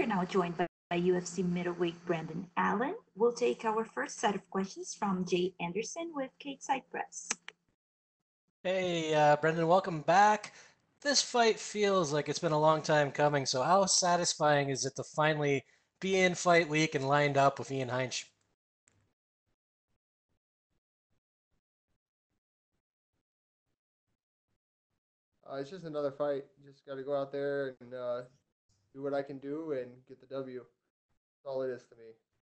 We're now joined by, by UFC middleweight Brendan Allen. We'll take our first set of questions from Jay Anderson with Cageside Press. Hey, uh, Brendan, welcome back. This fight feels like it's been a long time coming. So, how satisfying is it to finally be in fight week and lined up with Ian Heinisch? Uh, it's just another fight. Just got to go out there and uh, do what I can do and get the W. That's all it is to me.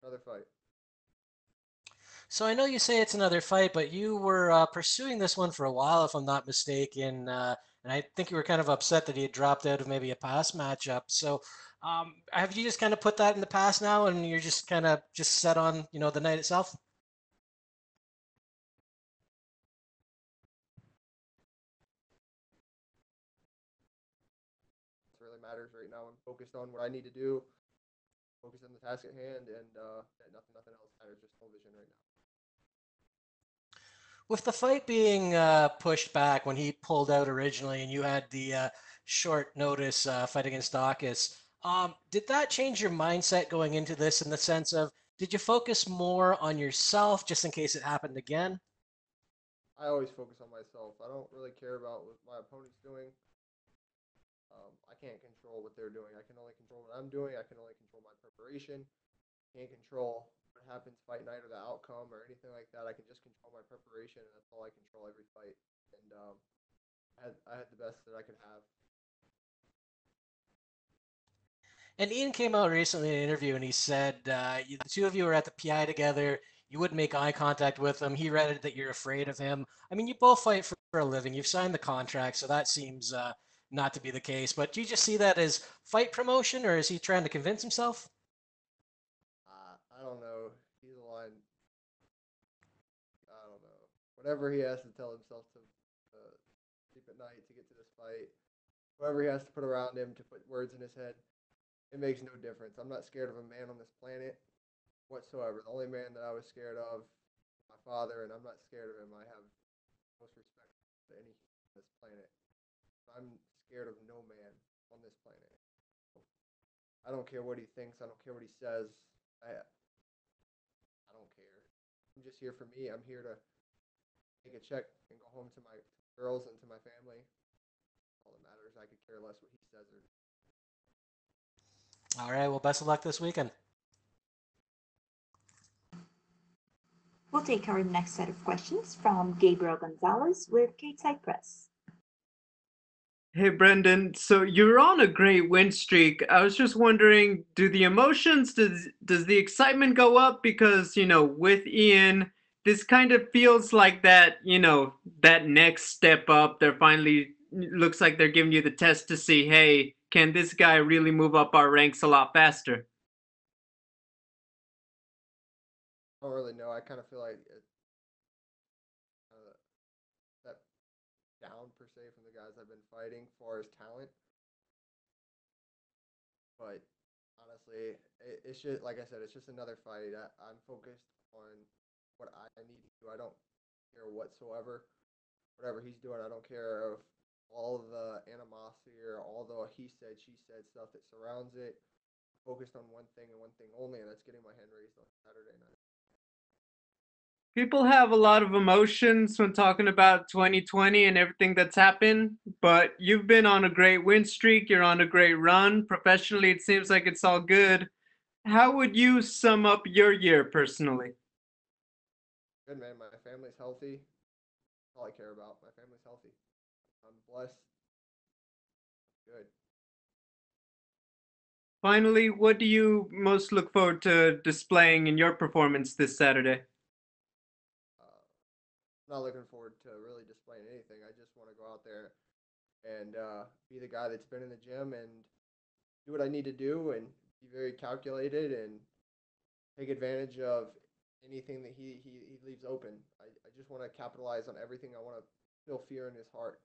Another fight. So I know you say it's another fight, but you were uh, pursuing this one for a while, if I'm not mistaken. Uh, and I think you were kind of upset that he had dropped out of maybe a past matchup. So um, have you just kind of put that in the past now, and you're just kind of just set on you know the night itself? Matters right now. I'm focused on what I need to do, focused on the task at hand, and uh, nothing, nothing else matters. Just television right now. With the fight being uh, pushed back when he pulled out originally, and you had the uh, short notice uh, fight against Daukaus, um, did that change your mindset going into this in the sense of did you focus more on yourself just in case it happened again? I always focus on myself. I don't really care about what my opponent's doing. Can't control what they're doing. I can only control what I'm doing. I can only control my preparation. Can't control what happens fight night or the outcome or anything like that. I can just control my preparation, and that's all I control every fight. And um, I had I had the best that I could have. And Ian came out recently in an interview and he said uh, the two of you were at the PI together. You wouldn't make eye contact with him. He read it that you're afraid of him. I mean, you both fight for, for a living. You've signed the contract, so that seems uh, not to be the case. But do you just see that as fight promotion, or is he trying to convince himself? Uh, I don't know. He's a line. I don't know. Whatever he has to tell himself to uh, sleep at night to get to this fight, whatever he has to put around him to put words in his head, it makes no difference. I'm not scared of a man on this planet whatsoever. The only man that I was scared of, my father, and I'm not scared of him. I have most respect for any human on this planet. I'm scared of no man on this planet. I don't care what he thinks. I don't care what he says. I I don't care. I'm just here for me. I'm here to take a check and go home to my girls and to my family. All that matters. I could care less what he says or. All right. Well, best of luck this weekend. We'll take our next set of questions from Gabriel Gonzalez with Cage Press. Hey, Brendan. So you're on a great win streak. I was just wondering, do the emotions, does does the excitement go up because you know with Ian, this kind of feels like that, you know, that next step up. They're finally looks like they're giving you the test to see, hey, can this guy really move up our ranks a lot faster? I don't really know. I kind of feel like per se from the guys I've been fighting for as talent. But honestly, it, it's just like I said, it's just another fight. I, I'm focused on what I need to do. I don't care whatsoever, whatever he's doing. I don't care of all the animosity or all the he said, she said stuff that surrounds it. focused on one thing and one thing only, and that's getting my hand raised on Saturday night people have a lot of emotions when talking about 2020 and everything that's happened, but you've been on a great win streak. You're on a great run. Professionally, it seems like it's all good. How would you sum up your year personally? Good, man. My family's healthy. That's all I care about. My family's healthy. I'm blessed. Good. Finally, what do you most look forward to displaying in your performance this Saturday? Not looking forward to really displaying anything. I just want to go out there and uh, be the guy that's been in the gym and do what I need to do and be very calculated and take advantage of anything that he, he, he leaves open. I, I just want to capitalize on everything. I want to feel fear in his heart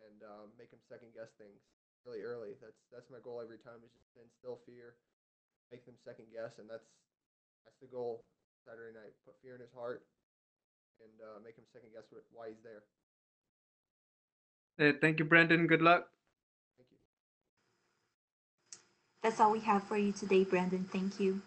and um, make him second guess things really early. That's that's my goal every time is just instill fear, make them second guess, and that's that's the goal Saturday night. Put fear in his heart, and uh, make him second guess what, why he's there. Uh, thank you, Brendan. Good luck. Thank you. That's all we have for you today, Brandon. Thank you.